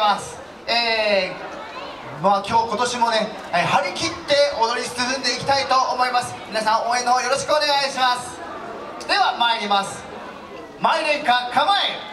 ます。えー、まあ今日今年もね、えー、張り切って踊り進んでいきたいと思います。皆さん応援の方よろしくお願いします。では参ります。マイレンカ構え。